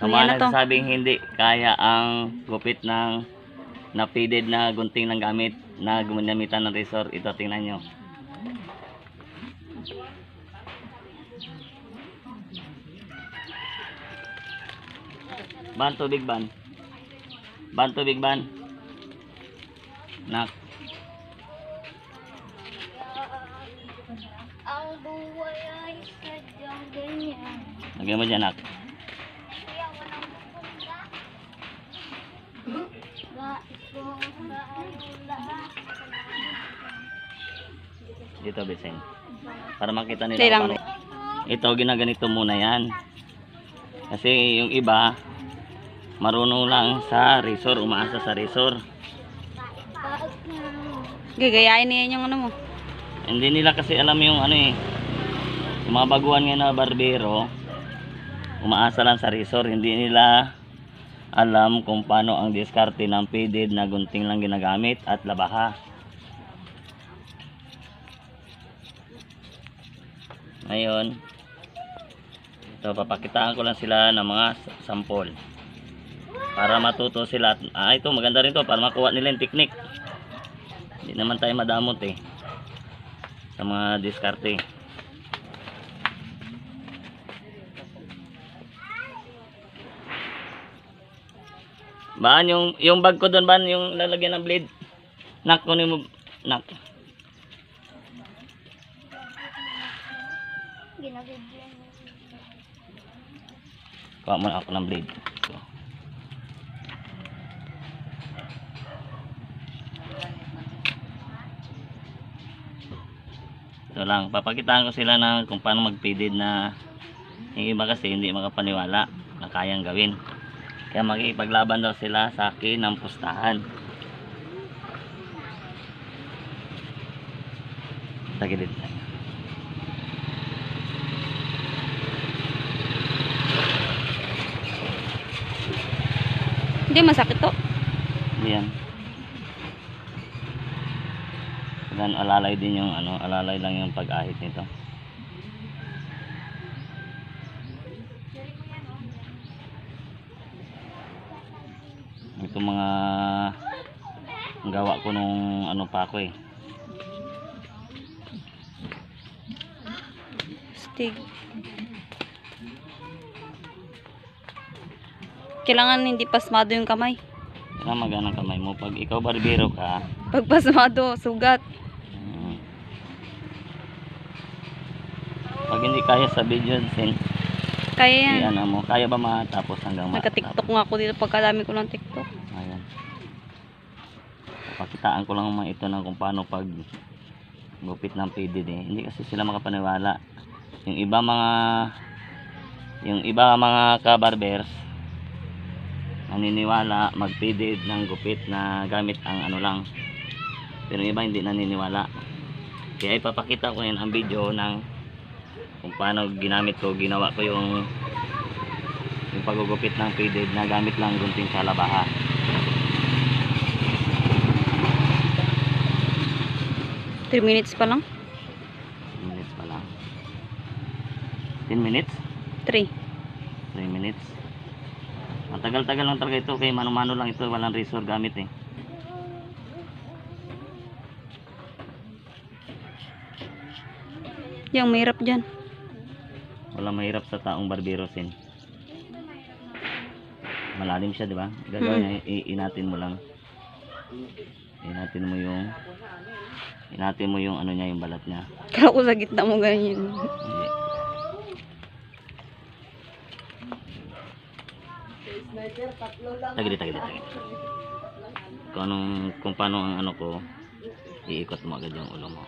Na mga to. nagsasabing hindi kaya ang gupit ng napided na gunting ng gamit na gumamitan ng resort, ito tingnan nyo. Ban tubig ban. Ban tubig ban. Nak. Ang buhay ay sadyang ganyan. Lagyan mo dyan nak. Kaya mo nang pupunta. Nais kong maulahan. Dito Besen. Para makita nila lang. paano- Ito ginaganito muna yan. Kasi yung iba marunong lang sa resort, umaasa sa na? Gagayain niya yung ano mo. Hindi nila kasi alam yung ano eh. Yung mga baguhan ngayon na barbero, umaasa lang sa resort. Hindi nila alam kung paano ang diskarte ng faded na gunting lang ginagamit at labaha. Ngayon, ito papakitaan ko lang sila ng mga sample. Para matuto sila. Ah, ito maganda rin to para makuha nila yung technique. Hindi naman tayo madamot eh sa mga diskarte. Baan yung yung bag ko doon ban yung lalagyan ng blade. Nak kunin mo nak. Kuha mo ako ng blade. So. Ito lang, papakitaan ko sila ng kung paano magpidid na yung iba kasi hindi makapaniwala na kayang gawin. Kaya makikipaglaban daw sila sa akin ng pustahan. Na. Hindi masakit to. Yan. Dan alalay din yung ano, alalay lang yung pag-ahit nito. Ito mga gawa ko nung ano pa ako eh. Stig. Kailangan hindi pasmado yung kamay. Kailangan maganang kamay mo. Pag ikaw barbero ka, Pag pasmado, sugat. mm, pag hindi kaya sa video, sin, Kaya yan. ano mo, kaya ba matapos hanggang matapos? Nagka-tiktok nga ako dito pagkadami ko ng tiktok. Pakitaan ko lang mga ito ng kung paano pag gupit ng PDD. Hindi kasi sila makapaniwala. Yung iba mga yung iba mga kabarbers naniniwala magpidid ng gupit na gamit ang ano lang. Pero yung iba hindi naniniwala. Kaya ipapakita ko yan ang video ng kung paano ginamit ko, ginawa ko yung yung pagugupit ng faded na gamit lang gunting sa labaha. 3 minutes pa lang. 10 minutes pa lang. 10 minutes? 3. 3 minutes. Matagal-tagal lang talaga ito. Kaya mano-mano lang ito. Walang resort gamit eh. Yung mahirap dyan. Walang mahirap sa taong barbero sin. Malalim siya, di ba? Gagawin niya, i- inatin mo lang. Inatin mo yung inatin mo yung ano niya, yung balat niya. Kala ko sa gitna mo ganyan. Hindi. Tagili, tagili, tagili. Kung anong, kung paano ang ano ko, iikot mo agad yung ulo mo.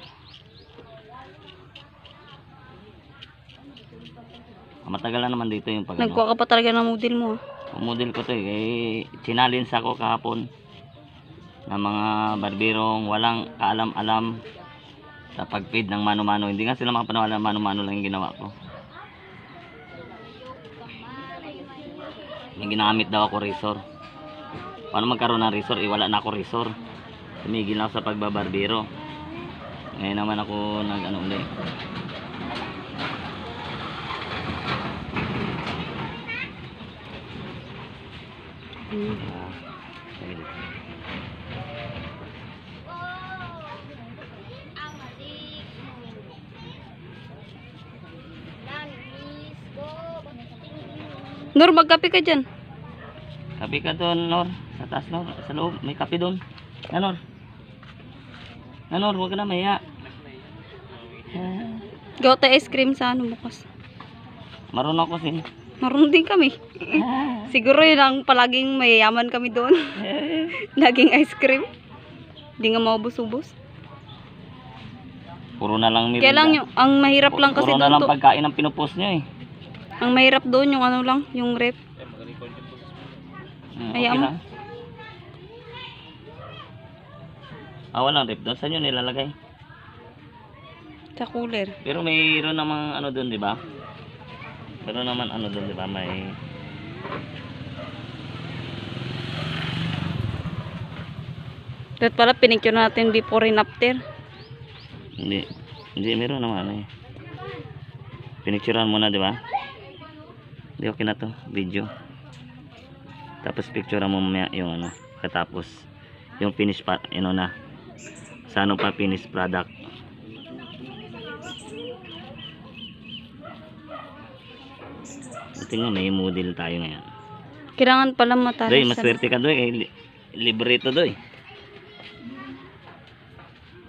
Ah, Matagal na naman dito yung pag. Nagkuha ka pa talaga ng model mo. Ang model ko to eh, eh challenge ako kahapon ng mga barberong walang kaalam-alam sa pagpid ng mano-mano. Hindi nga sila makapaniwala mano-mano lang yung ginawa ko. May ginamit daw ako resor. Paano magkaroon ng resor? Eh, wala na ako resor. Tumigil na ako sa pagbabarbero. Ngayon naman ako nag ano ulit. Ah, lagay dito. Ang halik mo. Nangis ko. Nur, magkape ka dyan. Kape ka doon, Nor. Sa taas, Nor. Sa loob. May kape doon. Na, Nor. Na, Nor. Huwag ka na maya. Gawa tayo ice cream sa ano bukas. marunong ako sin. Marunong din kami. Siguro yun ang palaging mayayaman kami doon. Laging ice cream. Hindi nga maubos-ubos. Puro na lang Kaya lang yung, ang mahirap lang kasi Puro na lang to. pagkain ang pinupost nyo eh. Ang mahirap doon yung ano lang, yung rep. Hmm, Hayaan mo. lang. Ah, walang rep doon. Saan nyo nilalagay? Sa cooler. Pero mayroon namang ano doon, di ba? Meron naman ano doon, di ba? May... Dapat pala pinicture natin before and after. Hindi. Hindi, meron naman eh. Pinicturean mo na, di ba? Hindi, okay na to. Video. Tapos picturean mo mamaya yung ano. Katapos. Yung finish pa, ano na. Sa ano pa finished product. Tingnan, may model tayo ngayon. Kailangan pala matalas. Doy, maswerte ka doy. Eh, li- libre ito doy.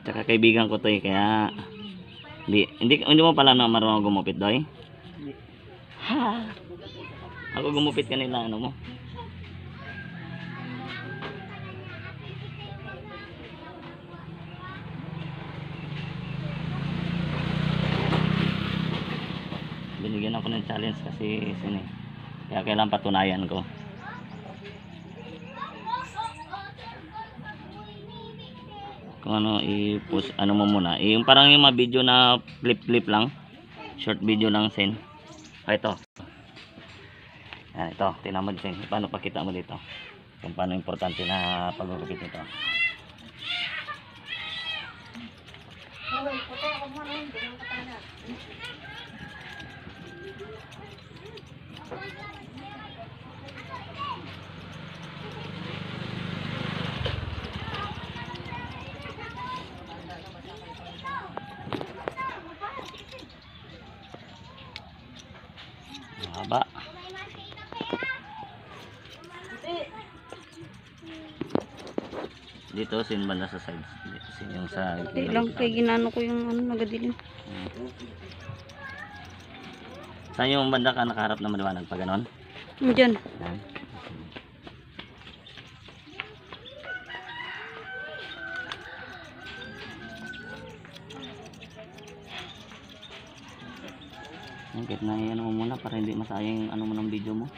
Tsaka kaibigan ko to eh, kaya hindi, hindi, hindi mo pala na marunong gumupit doy? Ha? Ako gumupit kanila ano mo. Binigyan ako ng challenge kasi sini. Kaya kailangan patunayan ko. Kung ano i-post ano mo muna. Eh, yung parang yung mga video na flip flip lang. Short video lang sen. Ah, ito. Yan, ito. Tingnan mo sen. Paano pakita mo dito? Kung paano importante na paggugupit nito. Mahaba. Dito sin banda sa sides. Sin yung sa Hindi lang kay ginano ko yung ano nagadilim. Hmm. Saan yung banda ka nakaharap na maliwanag pa ganon? Diyan. Yan. Kahit na ano mo muna para hindi masayang ano mo ng video mo.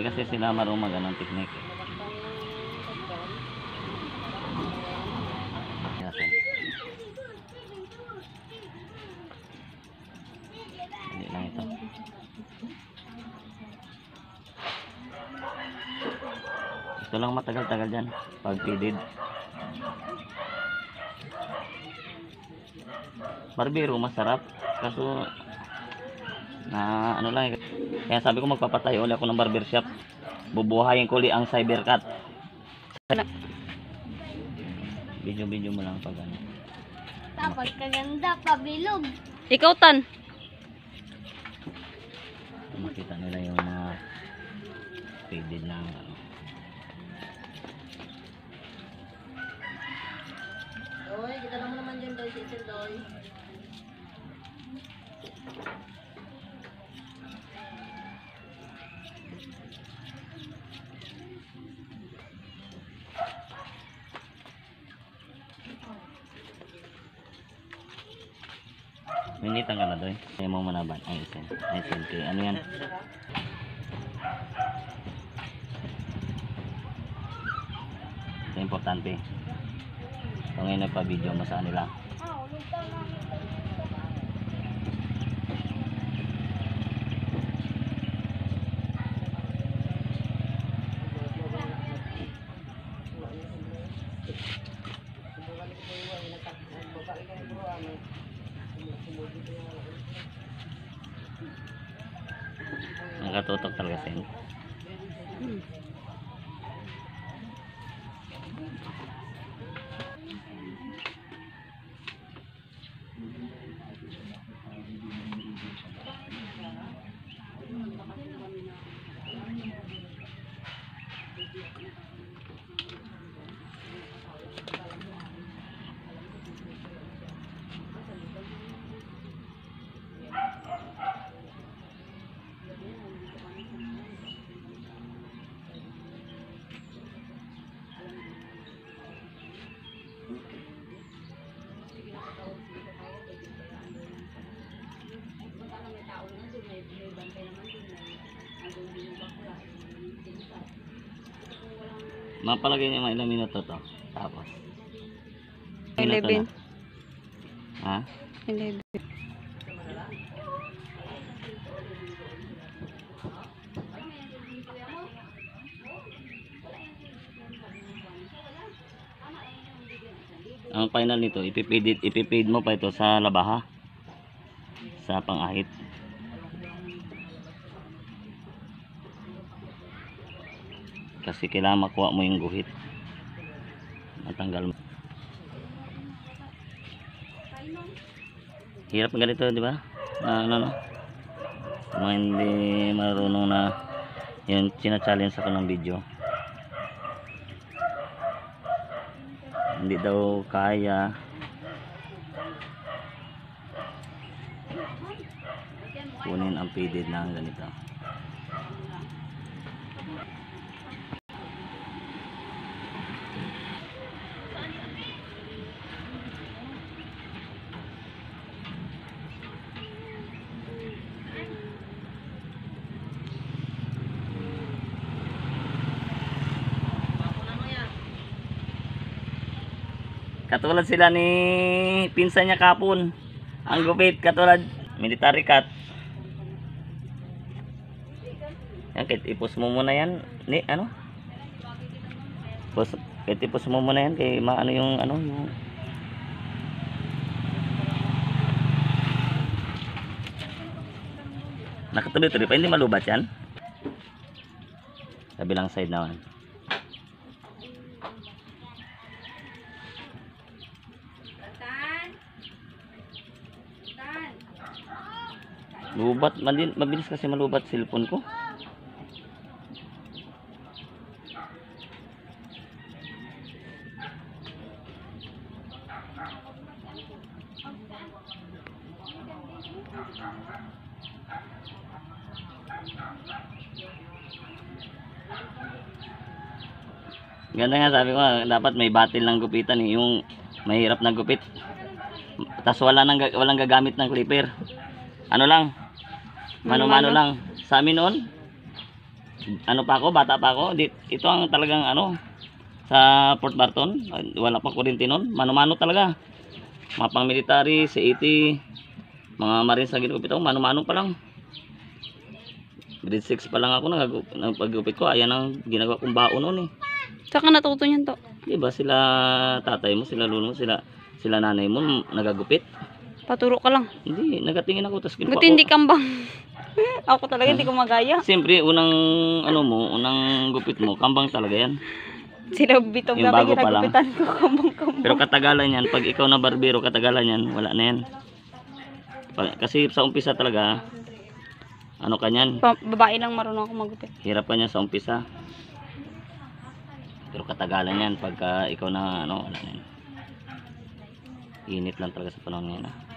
Eh kasi sila marunong mag anong technique. sir. Hindi lang ito. Ito lang matagal-tagal dyan. Pag faded. Barbero masarap. Kaso na ano lang eh. Kaya sabi ko magpapatay ulit ako ng barber shop. Bubuhayin ko ulit ang cybercat. Video-video mo lang pag ano. Tapos kaganda, pabilog. Ikaw tan. makita nila yung mga faded na ano. Minitan ka na doon. Kaya mo muna ba? Ay, isen. Ay, isen. Kaya Ano yan? Ito importante. So ngayon nagpa-video mo sa kanila. Mapalagay niyo mga ilang minuto to. Tapos. Minuto 11. na. Ha? 11. Ang final nito, ipipid, ipipid mo pa ito sa labaha. Sa pangahit. Kasi kailangan makuha mo yung guhit. Matanggal mo. Hirap ganito, di ba? Na, ano, no? Mga hindi marunong na yung china-challenge ako ng video. Hindi daw kaya. Kunin ang pidid ng ganito. Katulad sila ni pinsan niya kapon. Ang gupit katulad military cut. Yan, kahit ipos mo muna yan. Ni, ano? Pos, kahit ipos mo muna yan kay maano yung ano yung Nakatuloy-tuloy pa, hindi malubat yan. Kabilang side naman. Lubat, madin, mabilis kasi malubat cellphone ko. Ganda nga sabi ko, dapat may batil ng gupitan eh, yung mahirap na gupit. Tapos wala nang, walang gagamit ng clipper. Ano lang, mano-mano lang. Sa amin noon, ano pa ako, bata pa ako, ito ang talagang ano, sa Port Barton, wala pa kurinti noon, mano-mano talaga. Mga pang military, CAT, mga marines na ginugupit ako, mano-mano pa lang. Grade 6 pa lang ako, nagpagupit ko, ayan ang ginagawa kong baon noon eh. Saka natuto niyan to. Diba sila tatay mo, sila lulo mo, sila, sila nanay mo nagagupit? Paturo ka lang. Hindi, nagatingin ako, tapos Buti hindi kambang. Ako talaga hindi ko magaya. Siyempre, unang ano mo, unang gupit mo, kambang talaga yan. Sila bitong Yung bago pa lang. ko kambang kambang. Pero katagalan yan, pag ikaw na barbero, katagalan yan, wala na yan. Kasi sa umpisa talaga, ano kanyan, Pa- babae lang marunong ako magupit. hirap ka niya sa umpisa. Pero katagalan yan, pagka ikaw na, ano, wala na yan. Init lang talaga sa panahon ngayon. Ah.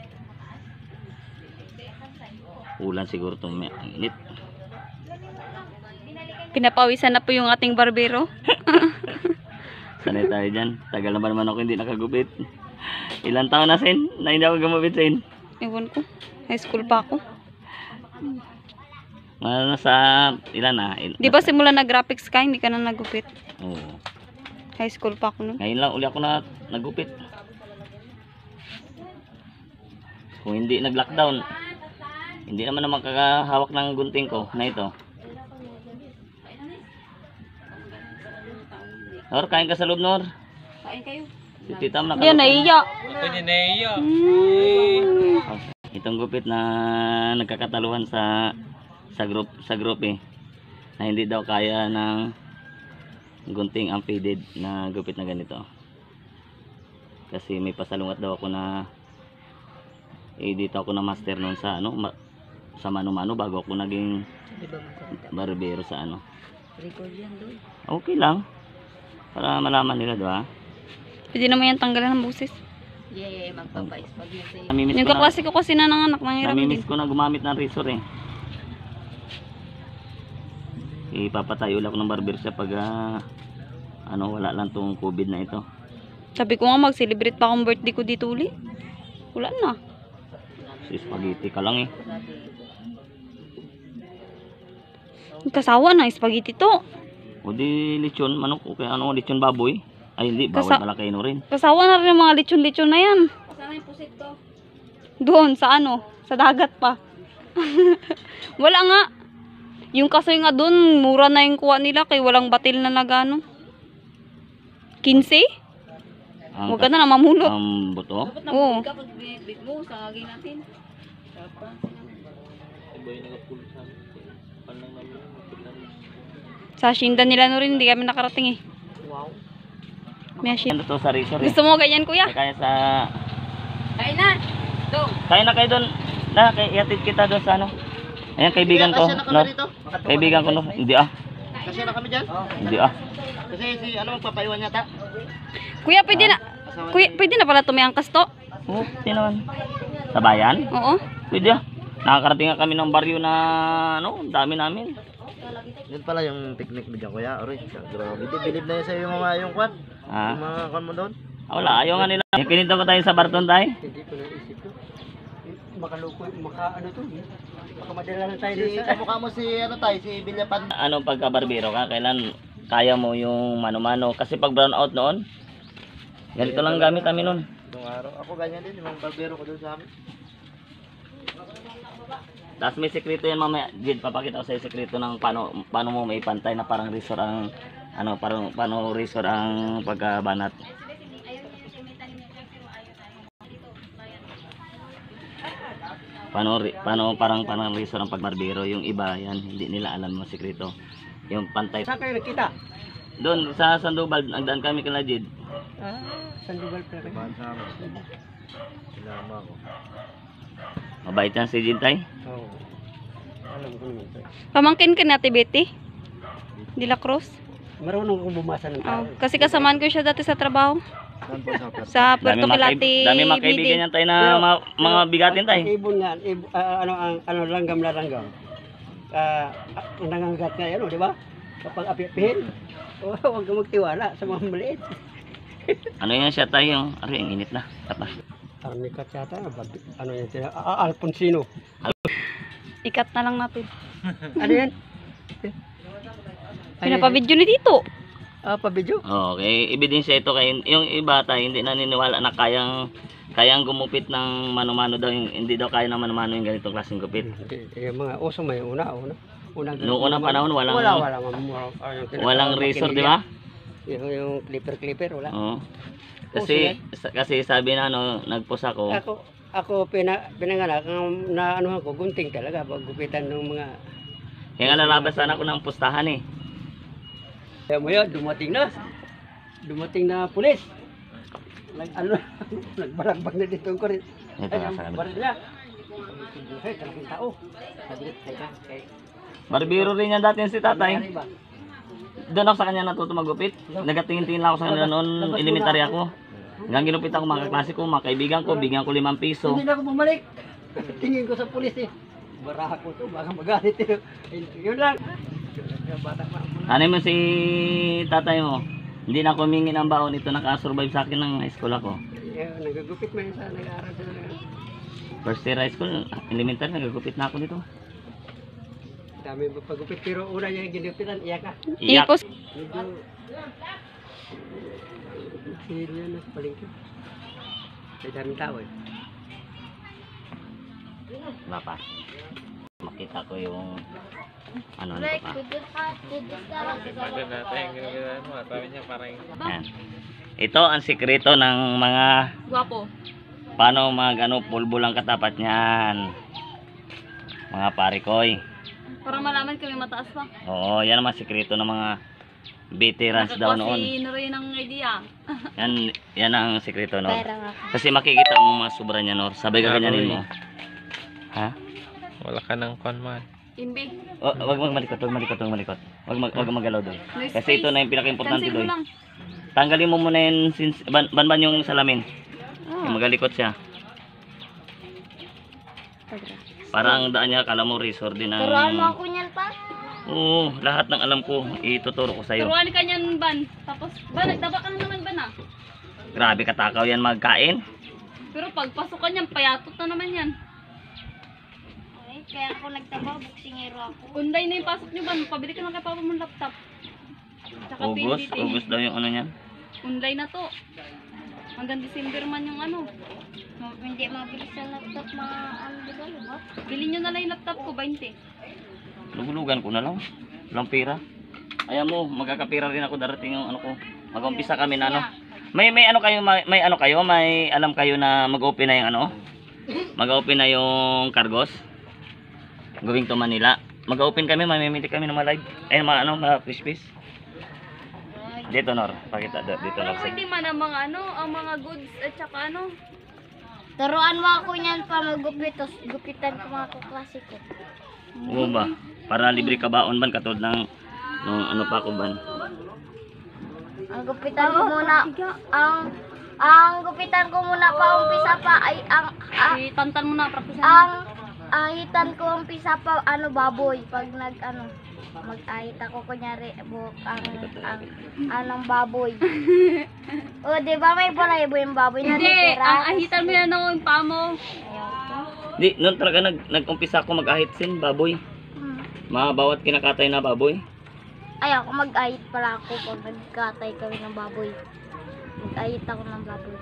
Ulan siguro itong may- init. Pinapawisan na po yung ating barbero. Sanay tayo dyan. Tagal naman naman ako hindi nakagupit. Ilan taon na sin? Na hindi ako gumupit sin. Ewan ko. High school pa ako. Mga nasa ilan na? Il- Di ba simula na graphics ka, hindi ka na nagupit? Oo. High school pa ako nun. Ngayon lang uli ako na nagupit. Kung hindi nag-lockdown, hindi naman na makakahawak ng gunting ko na ito. Nor, kain ka sa loob, Nor. Kain kayo. Si Tita mo Yan, nakaluto. naiya. Mm. Itong gupit na nagkakataluhan sa sa group sa group eh na hindi daw kaya ng gunting ang faded na gupit na ganito kasi may pasalungat daw ako na eh dito ako na master noon sa ano sa mano-mano bago ako naging barbero sa ano Record yan doon. okay lang para malaman nila do ha Pwede naman yan tanggalan ng busis. Yeah, magpapa-spag na sa'yo. namimiss Yung ko na, kaklase ko kasi na nanganak, nangiram din. namimiss ko na gumamit ng razor eh ipapatayo lang ako ng barber siya pag ah, ano wala lang tong covid na ito Sabi ko nga mag-celebrate pa akong birthday ko dito uli. Wala na. si spaghetti ka lang eh Kasawa na, spaghetti to. o di lechon manok o kaya ano lechon baboy ay hindi bawal Kasa- pala kayo rin Kasawa na rin yung mga lechon-lechon na yan. Sana yung pusit ko. Doon, sa ano? Sa dagat pa. Wala nga. Yung kasoy nga doon, mura na yung kuha nila kay walang batil na nagano. 15? ang, Huwag ka na na mamulot. ang buto Dapat Oo. nabulog ka pag binibig mo sa aging natin. Dapat. Sa Shinda nila no rin, hindi kami nakarating eh. Wow. May Shin- ano to sa eh Gusto mo ganyan kuya? kaya sa Kain na! Dong! kaya na kayo doon na kay iatid kita doon sa ano ayan kaibigan ko no kaibigan ko no hindi ah Kasi na kami dyan. hindi ah Kasi si ano magpapaiwan yata. Kuya, pwede na. Kuya, pwede na pala tumayangkas to? oh sino naman sa bayan Oo. pwede ah nakakarating nga kami ng baryo na ano dami namin Yun pala yung picnic mo dyan kuya. Oray, grabe. Di bilib na yun sa'yo yung mga yung kwan. ah Yung mga kwan mo doon. ah, wala ayaw nga nila yung pinito ko tayo sa Barton tayo Hindi ko naisip ko. Makaluko, maka ano to. Baka madala lang tayo dito. Kamukha mo si ano tayo, si Bilyapan. ano pagka-barbero ka, kailan kaya mo yung mano-mano. Kasi pag brown out noon, ganito lang gamit namin noon. Nung araw. Ako ganyan din, yung barbero ko doon sa amin. Tapos may sekreto yan mamaya. Jid, papakita ko sa'yo sekreto ng paano, paano mo may pantay na parang resort ang ano, parang paano resort ang pagkabanat. Paano, paano parang parang resort ang pagbarbero. Yung iba yan, hindi nila alam yung sekreto. Yung pantay. Saan kayo nakita? Doon sa Sandoval, nagdaan kami kala Jid. Ah, Sandoval pala kayo. Bahan sa amin. Sinama ko. Mabait yan si Jintay. Oo. Alam ko naman. Pamangkin ka na, Betty? De La Cruz? Marunong akong bumasa ng Oh, kasi kasamaan ko siya dati sa trabaho. Saan po sa Perth? Sa Puerto kaib- dami mga kaibigan yan tayo na Pero- mga, mga bigatin tayo. Ibon nga, ib- ah, ano ang ano langgam na langgam. Ah, ah, ang nangangagat nga ano, di ba? Kapag api-apihin, oh, huwag kang magtiwala sa mga maliit. Ano yan siya tayo? Ari, ang init na. Tapos. Armikat yata, ano yan, ah, Alfonsino. Ikat na lang natin. Ano yan? Pinapabidyo ni Tito. Ah, pabidyo. Okay, ebidensya ito kay yung iba tayo hindi naniniwala na kayang kayang gumupit ng mano-mano daw yung, hindi daw kaya ng mano-mano yung ganitong klaseng gupit. Hindi, yung mga uso may una, una. Unang Noong unang panahon, walang- wala, wala, wala, wala, Walang razor, di ba? Yung, yung clipper clipper wala. Oo. Kasi sa- kasi sabi na ano, nagpos ako. Ako ako pina, pinanganak ang na ano ako gunting talaga pag gupitan ng mga Kaya nga lalabas sana ako ng pustahan eh. Kaya mo yun, dumating na. Dumating na pulis. Nag, ano, nagbaragbag na dito ko rin. Ito Ay, na ang sa kabila. baril na. Ay, talagang tao. Sabi ko, ay, ay, Barbero rin yan dati si tatay. Doon ako sa kanya natuto magupit. Nagatingin-tingin lang ako sa kanila noon, elementary ako. Hanggang ginupit ako mga kaklase ko, mga kaibigan ko, bigyan ko limang piso. Hindi na ako bumalik. Tingin ko sa pulis eh. Baraha ko to, baka magalit eh. Yun lang. Ano mo si tatay mo? Hindi na ako humingi ng baon. Ito nakasurvive sa akin ng high school ako. Eh, nagagupit man yun sa nag-aaral sa First year high school, elementary, nagagupit na ako dito. Dami mo pagupit pero una niya yung ginupitan, iyak ka. Iyak. Ipos. Medyo... Sino yan sa palengke? May daming tao eh. Wala pa. Makita ko yung ano nito pa. kudus ka, kudus ka. Yan. Ito ang sikreto ng mga Guwapo. paano mag ano, pulbo lang katapat niyan. Mga parikoy. Para malaman kami mataas pa. Oo, yan ang mga sikreto ng mga veterans daw noon. si Noray ng idea. Yan, yan ang sikreto, Nor. Pera nga. Kasi makikita mo mga sobra niya, Nor. Sabay ka ganyanin mo. Ha? Wala ka ng konman. Imbi. O, wag wag malikot, wag malikot, wag malikot. Wag mag, wag magalaw doon. Nice Kasi ito na yung pinaka-importante Cancel mo doon. lang. Tanggalin mo muna yung since, ban, ban, ban yung salamin. Ah. Yung magalikot siya. Parang daan niya, kala mo resort din ang... Turuan mo ako niyan pa. Oo, lahat ng alam ko, ituturo ko sa'yo. Turuan ka niyan, Ban. Tapos, Ban, nagtaba ka na naman, Ban, ah. Grabe katakaw yan magkain. Pero pagpasok ka niyan, payatot na naman yan. Ay, kaya ako nagtaba, buksingero ako. Unday na yung pasok niyo, Ban. Pabili ka na kay Papa mong laptop. Tsaka August, PNDT. August daw yung ano niyan. Unday na to. Hanggang December man yung ano. Hindi mabilis ang laptop mga ano ba, diba? Bilhin nyo na lang yung laptop ko, 20. Lugulugan ko na lang. Walang pera. Ayaw mo, magkakapira rin ako darating yung ano ko. Mag-umpisa kami na ano. May may ano kayo, may, may ano kayo, may alam kayo na mag-open na yung ano? Mag-open na yung cargos. Going to Manila. Mag-open kami, mamimili kami ng mga live. Ay, mga ano, mga fish fish. Dito, Nor. Pakita do- dito, Nor. pwede man ang mga ano, ang mga goods at saka ano. Turuan mo ako niyan pa magupit, tapos gupitan ko mga kaklase ko. Oo ba? Para libre ka baon ban katulad ng nung ano pa ko ban. Ang gupitan ko muna, ang ang gupitan ko muna pa umpisa pa ay ang ang, Si Tantan mo na, practice ang ahitan ko umpisa pa ano baboy pag nag ano mag-ahit ako kunyari buhok ang ang anong baboy. o di ba may balahibo yung baboy na Hindi, ang ahitan mo yan ako yung pamo. Di, noon talaga nag nag-umpisa ako mag-ahit sin baboy. Hmm. Mga bawat kinakatay na baboy. Ay ako mag-ahit pala ako pag nagkatay kami ng baboy. Mag-ahit ako ng baboy.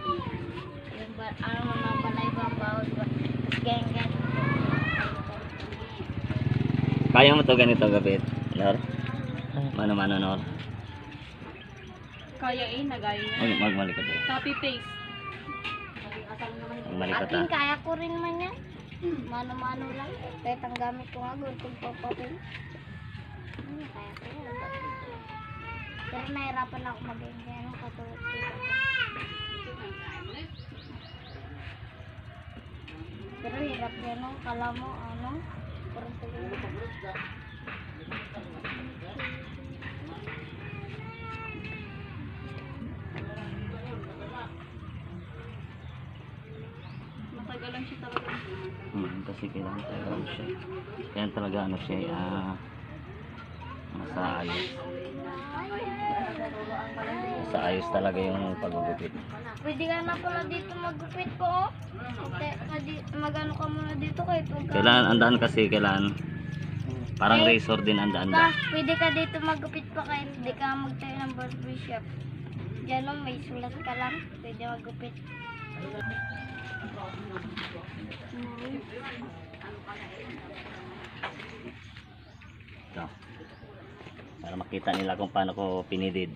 Yung ba, ano mga balahibo ang baboy ba? Tapos ganyan ganyan. Kaya mo to ganito gabit, Nor? Mano mano Nor. Kaya eh, nagaya niya. Mag magmalikot eh. Copy paste. Magmalikot Akin, ah. kaya ko rin man yan. Mano-mano lang. Kahit ang gamit ko nga, gunting papapin. Hmm, kaya ko yan. Pero nahirapan ako mag-ganyan. Ano, katulad ko. Pero hirap yan, no? Kala mo, ano? Parang tuloy. Kasi kailangan talaga ano siya. Kaya talaga ano siya, ah, nasa ayos. Nasa ayos talaga yung pagugupit. Pwede ka na pala dito magupit ko, oh. Mag-ano ka muna dito kahit huwag ka. Kailangan andaan kasi, kailangan parang razor din andaan ba? pwede ka dito magupit pa kahit hindi ka magtayo ng barbershop. Diyan oh, may sulat ka lang. Pwede magupit. Ito. Para makita nila kung paano ko pinidid.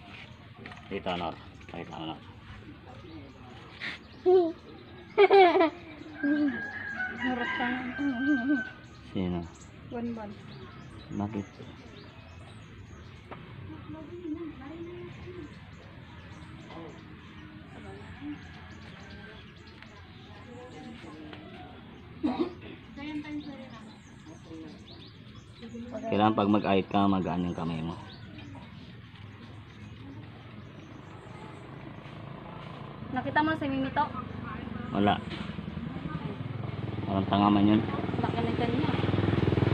Dito, Nor. Pakita mo, Nor. Sino? One ban. Bakit? Kailangan pag mag-ahit ka, magaan yung kamay mo. Nakita mo si Mimito? Wala. Parang tanga man yun. Na dyan niya.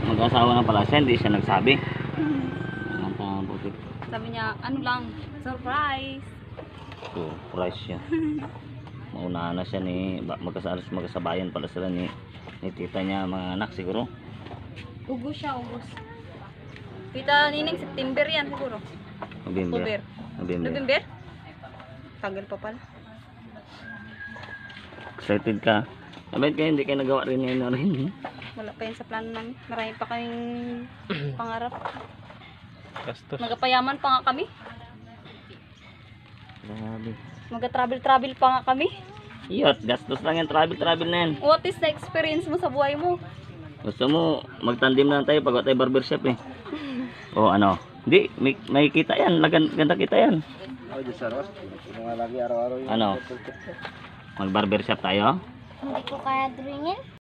Mag-asawa na pala siya, hindi siya nagsabi. Ang tanga puti. Sabi niya, ano lang, surprise. So, price siya. Maunahan na siya ni magkasabayan pala sila ni ni tita niya mga anak siguro. Ugos siya, ugos. Kita nining September yan siguro. November. October. November. November? Tagal pa pala. Excited ka? Sabay kayo, hindi kayo nagawa rin ngayon na rin. hmm? Wala pa yan sa plano namin. Marami pa kaming pangarap. Gastos. Magapayaman pa nga kami. Grabe. Maga-travel-travel pa nga kami. Iyot, gastos lang yan, travel, travel na yan. What is the experience mo sa buhay mo? Gusto mo, magtandim na lang tayo pag tayo barbershop eh. O ano? Hindi, may, may kita yan. Lagan, ganda kita yan. Ano? Mag barbershop tayo? Hindi ko kaya drawingin.